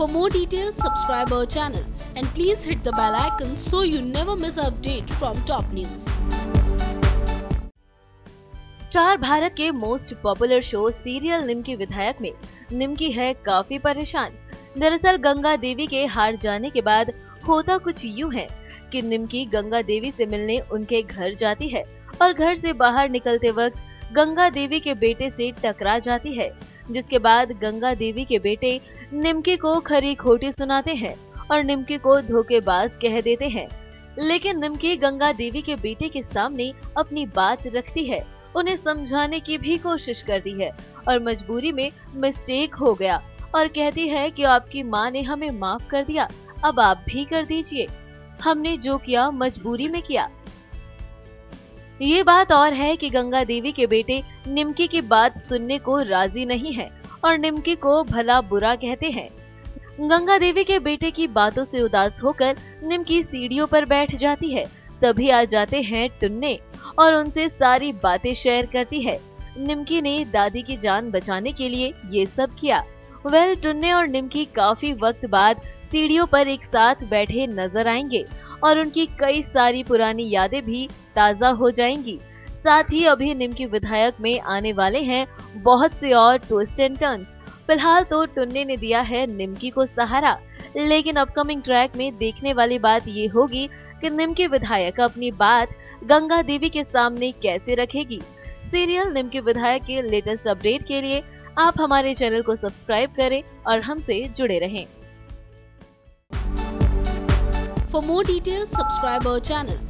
For more details, subscribe our channel and please hit the bell icon so you never miss an update from top news. Star Bharat के most popular show serial Nimki Vidhayak में निमकी है काफ़ी परेशान दरअसल गंगा देवी के हार जाने के बाद होता कुछ यूँ है कि निमकी गंगा देवी से मिलने उनके घर जाती है और घर से बाहर निकलते वक्त गंगा देवी के बेटे से टकरा जाती है जिसके बाद गंगा देवी के बेटे निमकी को खरी खोटी सुनाते हैं और निमकी को धोखेबाज कह देते हैं। लेकिन निमकी गंगा देवी के बेटे के सामने अपनी बात रखती है, उन्हें समझाने की भी कोशिश करती है और मजबूरी में मिस्टेक हो गया और कहती है कि आपकी माँ ने हमें माफ़ कर दिया, अब आप भी कर दीजिए। हमने जो किया, मजबूरी में किया। ये बात और है कि गंगा देवी के बेटे निमकी की बात सुनने को राज़ी नहीं है। और निमकी को भला बुरा कहते हैं। गंगा देवी के बेटे की बातों से उदास होकर निमकी सीढ़ियों पर बैठ जाती है। तभी आ जाते हैं टुन्ने और उनसे सारी बातें शेयर करती है। निमकी ने दादी की जान बचाने के लिए ये सब किया। वेल, टुन्ने और निमकी काफ़ी वक्त बाद सीढ़ियों पर एक साथ बैठे नज़र आएँगे और उनकी कई सारी पुरानी यादें भी ताज़ा हो जाएँगी। साथ ही अभी निमकी विधायक में आने वाले हैं बहुत से और ट्विस्ट एंड टर्न्स फ़िलहाल तो टुन्ने ने दिया है निमकी को सहारा लेकिन अपकमिंग ट्रैक में देखने वाली बात ये होगी कि निमकी विधायक अपनी बात गंगा देवी के सामने कैसे रखेगी। सीरियल निमकी विधायक के लेटेस्ट अपडेट के लिए आप हमारे चैनल को सब्सक्राइब करें और हमसे जुड़े रहें। For more details, subscribe our channel